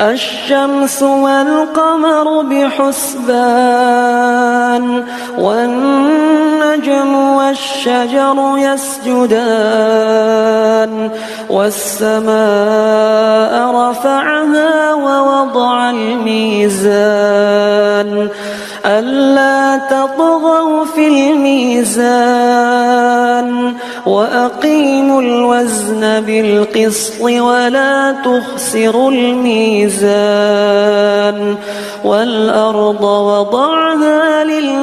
الشمس والقمر بحسبان. والنجم والشجر يسجدان. والسماء رفعها ووضع الميزان. ألا تطغوا في الميزان وأقيموا الوزن بالقسط ولا تخسروا الميزان والأرض وضعها للأنام